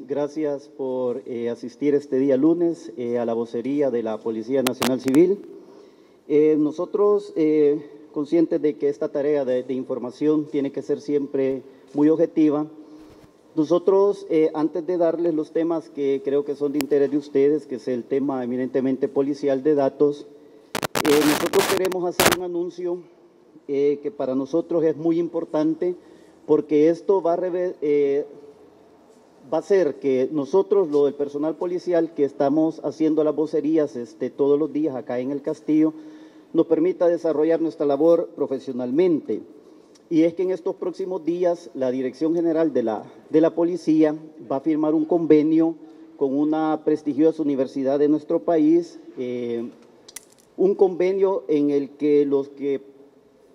gracias por eh, asistir este día lunes eh, a la vocería de la Policía Nacional Civil. Eh, nosotros, conscientes de que esta tarea de, de, información tiene que ser siempre muy objetiva, nosotros, antes de darles los temas que creo que son de interés de ustedes, que es el tema eminentemente policial de datos, nosotros queremos hacer un anuncio que para nosotros es muy importante porque esto va a va a ser que nosotros, lo del personal policial que estamos haciendo las vocerías este, todos los días acá en el castillo, nos permita desarrollar nuestra labor profesionalmente. Y es que en estos próximos días la Dirección General de la, de la Policía va a firmar un convenio con una prestigiosa universidad de nuestro país, eh, un convenio en el que los que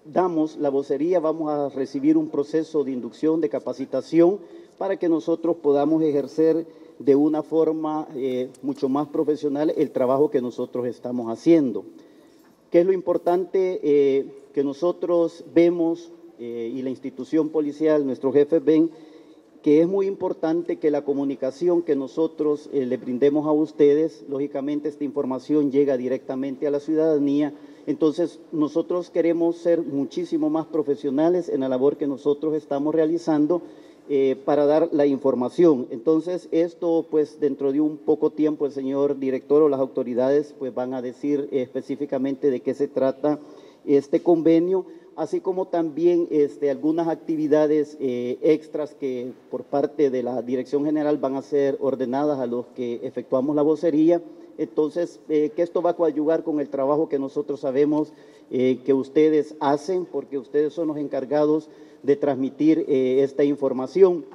damos la vocería vamos a recibir un proceso de inducción, de capacitación, para que nosotros podamos ejercer de una forma eh, mucho más profesional el trabajo que nosotros estamos haciendo. ¿Qué es lo importante eh, que nosotros vemos eh, y la institución policial, nuestros jefes ven? que es muy importante que la comunicación que nosotros le brindemos a ustedes, lógicamente esta información llega directamente a la ciudadanía, entonces nosotros queremos ser muchísimo más profesionales en la labor que nosotros estamos realizando eh, para dar la información. Entonces, esto, pues, dentro de un poco tiempo, el señor director o las autoridades, pues, van a decir específicamente de qué se trata este convenio, así como también este, algunas actividades eh, extras que por parte de la Dirección General van a ser ordenadas a los que efectuamos la vocería. Entonces, eh, que esto va a coadyuvar con el trabajo que nosotros sabemos que ustedes hacen, porque ustedes son los encargados de transmitir eh, esta información.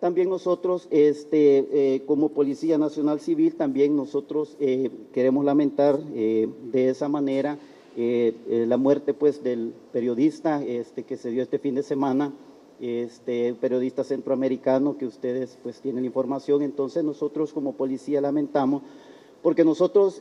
También nosotros, este, eh, como Policía Nacional Civil, también nosotros eh, queremos lamentar de esa manera la muerte pues, del periodista este, que se dio este fin de semana, este periodista centroamericano que ustedes pues tienen información. Entonces nosotros como policía lamentamos porque nosotros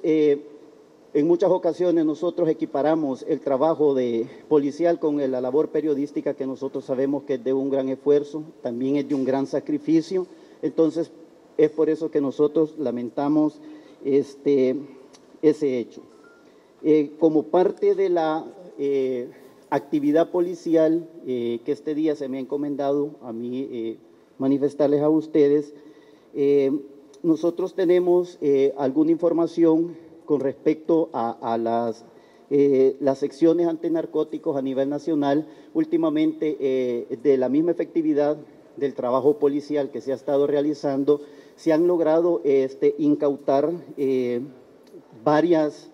en muchas ocasiones nosotros equiparamos el trabajo de policial con la labor periodística que nosotros sabemos que es de un gran esfuerzo, también es de un gran sacrificio. Entonces, es por eso que nosotros lamentamos este, ese hecho. Eh, como parte de la eh, actividad policial eh, que este día se me ha encomendado a mí manifestarles a ustedes, nosotros tenemos alguna información con respecto a, las, eh, las secciones antinarcóticos a nivel nacional, últimamente eh, de la misma efectividad del trabajo policial que se ha estado realizando, se han logrado este, incautar eh, varias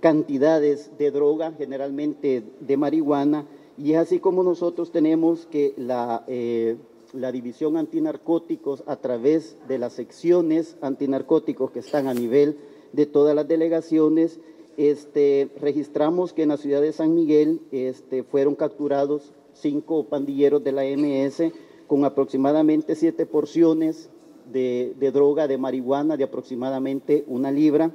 cantidades de droga, generalmente de marihuana, y es así como nosotros tenemos que la, la División Antinarcóticos, a través de las secciones antinarcóticos que están a nivel de todas las delegaciones. Este, registramos que en la ciudad de San Miguel este, fueron capturados cinco pandilleros de la MS con aproximadamente siete porciones de, droga, de marihuana, de aproximadamente una libra.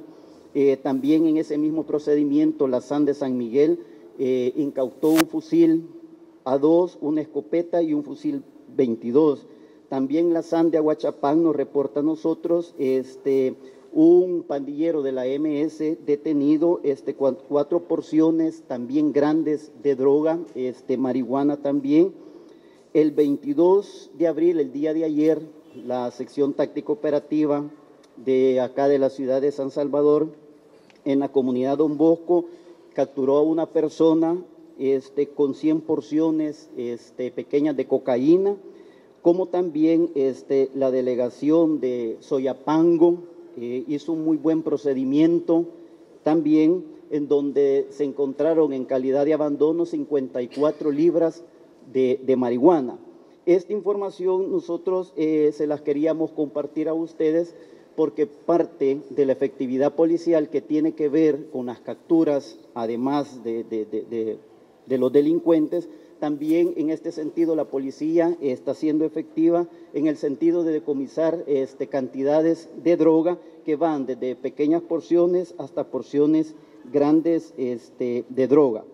Eh, también en ese mismo procedimiento, la SAN de San Miguel eh, incautó un fusil A2, una escopeta y un fusil 22. También la SAN de Aguachapán nos reporta a nosotros este, un pandillero de la MS detenido, este, cuatro porciones también grandes de droga, este, marihuana también. El 22 de abril, el día de ayer, la sección táctico operativa de acá de la ciudad de San Salvador, en la comunidad Don Bosco, capturó a una persona este, con 100 porciones este, pequeñas de cocaína, como también este, la delegación de Soyapango, eh, hizo un muy buen procedimiento también en donde se encontraron en calidad de abandono 54 libras de, marihuana. Esta información nosotros eh, se las queríamos compartir a ustedes porque parte de la efectividad policial que tiene que ver con las capturas, además de, de los delincuentes, también en este sentido la policía está siendo efectiva en el sentido de decomisar este, cantidades de droga que van desde pequeñas porciones hasta porciones grandes este, de droga.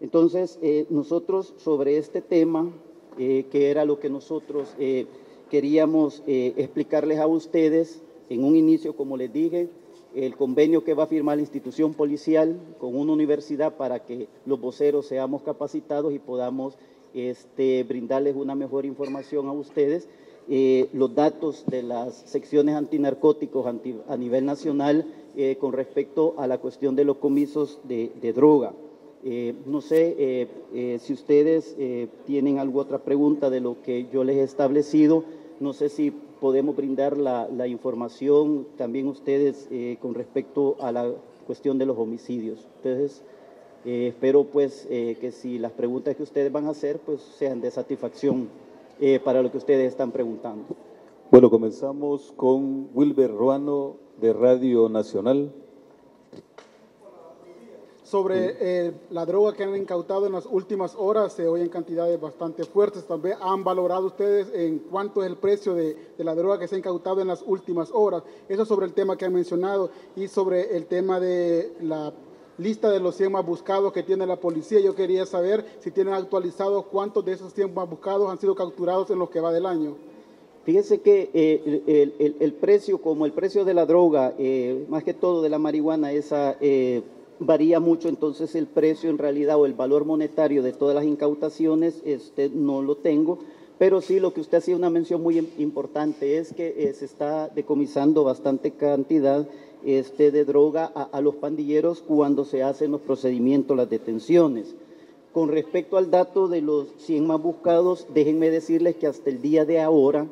Entonces, eh, nosotros sobre este tema, eh, que era lo que nosotros eh, queríamos explicarles a ustedes en un inicio, como les dije, el convenio que va a firmar la institución policial con una universidad para que los voceros seamos capacitados y podamos este, brindarles una mejor información a ustedes. Eh, los datos de las secciones antinarcóticos a nivel nacional eh, con respecto a la cuestión de los comisos de, droga. Eh, no sé si ustedes tienen alguna otra pregunta de lo que yo les he establecido. No sé si podemos brindar la, información también ustedes con respecto a la cuestión de los homicidios. Entonces, eh, espero pues eh, que si las preguntas que ustedes van a hacer pues sean de satisfacción eh, para lo que ustedes están preguntando. Bueno, comenzamos con Wilber Ruano de Radio Nacional. Sobre la droga que han incautado en las últimas horas, se oyen cantidades bastante fuertes. También han valorado ustedes en cuánto es el precio de, de, la droga que se ha incautado en las últimas horas. Eso sobre el tema que han mencionado y sobre el tema de la lista de los 100 más buscados que tiene la policía. Yo quería saber si tienen actualizados cuántos de esos 100 más buscados han sido capturados en lo que va del año. Fíjese que eh, el, precio, como el precio de la droga, eh, más que todo de la marihuana, esa eh, varía mucho, entonces el precio en realidad o el valor monetario de todas las incautaciones este, no lo tengo, pero sí lo que usted hacía una mención muy importante es que se está decomisando bastante cantidad este, de droga a, los pandilleros cuando se hacen los procedimientos, las detenciones. Con respecto al dato de los 100 más buscados, déjenme decirles que hasta el día de ahora,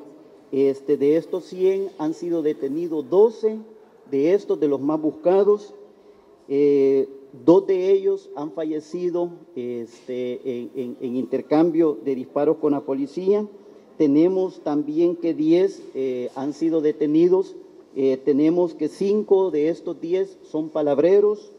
este, de estos 100 han sido detenidos 12 de estos, de los más buscados. Eh, dos de ellos han fallecido este, en, intercambio de disparos con la policía. Tenemos también que 10 eh, han sido detenidos eh, tenemos que cinco de estos diez son palabreros,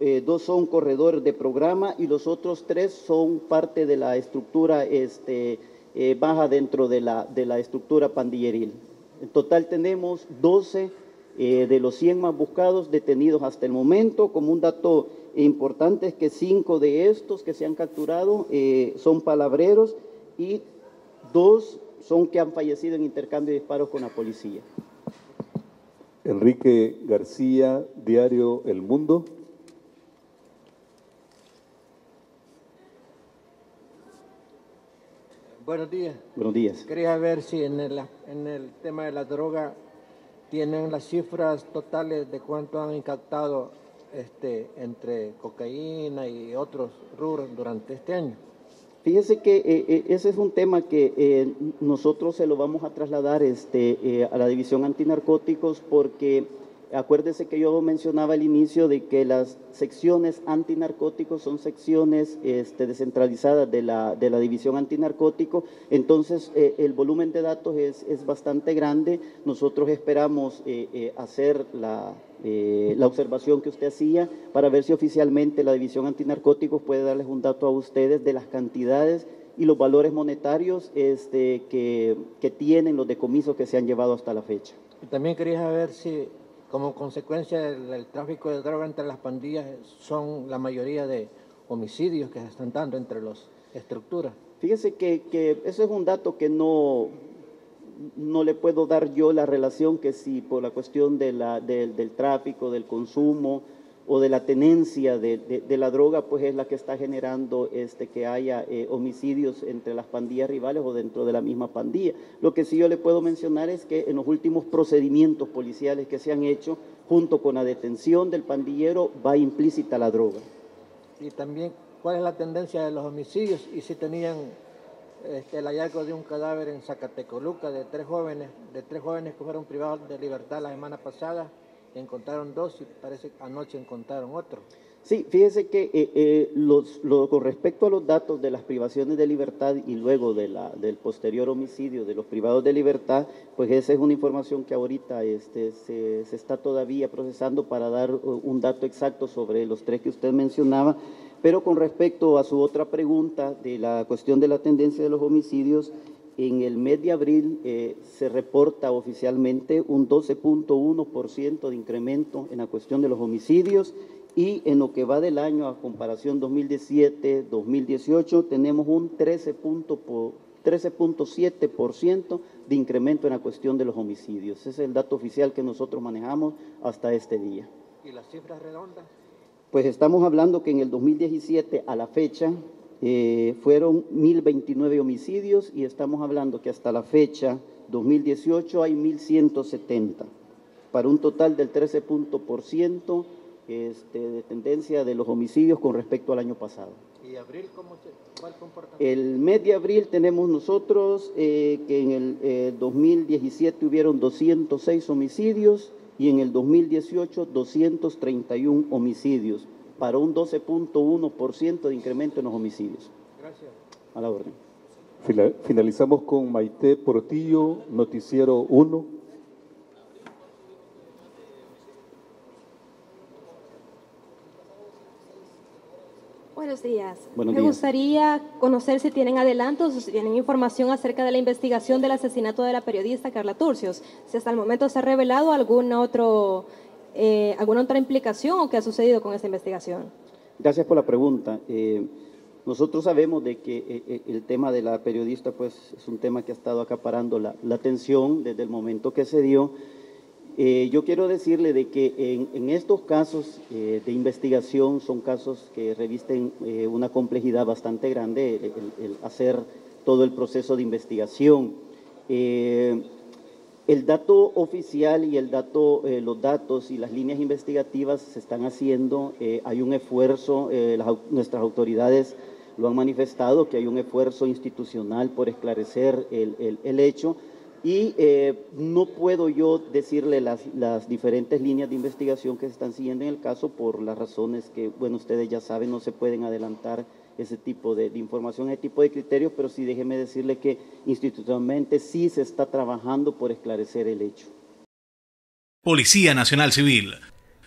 eh, dos son corredores de programa y los otros tres son parte de la estructura este, eh, baja dentro de la, de la estructura pandilleril. En total tenemos 12 de los 100 más buscados detenidos hasta el momento. Como un dato importante es que cinco de estos que se han capturado son palabreros y dos son que han fallecido en intercambio de disparos con la policía. Enrique García, Diario El Mundo. Buenos días. Buenos días. Quería ver si en el, en el tema de la droga tienen las cifras totales de cuánto han incaptado este, entre cocaína y otros rubros durante este año. Fíjese que eh, eh, ese es un tema que eh, nosotros se lo vamos a trasladar este, a la División Antinarcóticos porque acuérdese que yo mencionaba al inicio de que las secciones antinarcóticos son secciones este, descentralizadas de la, de la División Antinarcótico, entonces el volumen de datos es, es, bastante grande. Nosotros esperamos hacer la, eh, la observación que usted hacía para ver si oficialmente la División Antinarcóticos puede darles un dato a ustedes de las cantidades y los valores monetarios este, que, que tienen los decomisos que se han llevado hasta la fecha. también quería saber si como consecuencia del, tráfico de droga entre las pandillas son la mayoría de homicidios que se están dando entre las estructuras. Fíjese que, que eso es un dato que no, no le puedo dar yo la relación que si por la cuestión de la, del tráfico, del consumo o de la tenencia de, la droga, pues es la que está generando este, que haya eh, homicidios entre las pandillas rivales o dentro de la misma pandilla. Lo que sí yo le puedo mencionar es que en los últimos procedimientos policiales que se han hecho, junto con la detención del pandillero, va implícita la droga. Y también, ¿cuál es la tendencia de los homicidios? Y si tenían este, el hallazgo de un cadáver en Zacatecoluca de tres jóvenes, de tres jóvenes que fueron privados de libertad la semana pasada, encontraron dos y parece que anoche encontraron otro. Sí, fíjese que eh, eh, los, con respecto a los datos de las privaciones de libertad y luego de la, del posterior homicidio de los privados de libertad, pues esa es una información que ahorita este, se, se está todavía procesando para dar uh, un dato exacto sobre los tres que usted mencionaba. Pero con respecto a su otra pregunta de la cuestión de la tendencia de los homicidios, en el mes de abril eh, se reporta oficialmente un 12.1% de incremento en la cuestión de los homicidios y en lo que va del año a comparación 2017-2018 tenemos un 13.3% 13.7% de incremento en la cuestión de los homicidios. Ese es el dato oficial que nosotros manejamos hasta este día. ¿Y las cifras redondas? Pues estamos hablando que en el 2017 a la fecha eh, fueron 1.029 homicidios y estamos hablando que hasta la fecha 2018 hay 1.170, para un total del 13% este, de tendencia de los homicidios con respecto al año pasado. ¿Y abril cómo se, cuál comportamiento? El mes de abril tenemos nosotros eh, que en el 2017 eh, hubieron 206 homicidios y en el 2018 231 homicidios, para un 12.1% de incremento en los homicidios. Gracias. A la orden. Finalizamos con Maite Portillo, Noticiero 1. Buenos días. Me gustaría conocer si tienen adelantos o si tienen información acerca de la investigación del asesinato de la periodista Carla Turcios. Si hasta el momento se ha revelado algún otro, eh, alguna otra implicación o qué ha sucedido con esta investigación. Gracias por la pregunta. Eh, nosotros sabemos de que eh, el tema de la periodista pues, es un tema que ha estado acaparando la, atención desde el momento que se dio. Yo quiero decirle de que en, estos casos de investigación son casos que revisten una complejidad bastante grande el, hacer todo el proceso de investigación. El dato oficial y el dato, los datos y las líneas investigativas se están haciendo. hay un esfuerzo, nuestras autoridades lo han manifestado, que hay un esfuerzo institucional por esclarecer el, el hecho y eh, no puedo yo decirle las, las, diferentes líneas de investigación que se están siguiendo en el caso por las razones que, bueno, ustedes ya saben, no se pueden adelantar ese tipo de, información, ese tipo de criterios, pero sí déjeme decirle que institucionalmente sí se está trabajando por esclarecer el hecho. Policía Nacional Civil.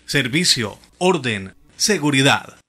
Servicio, orden, seguridad.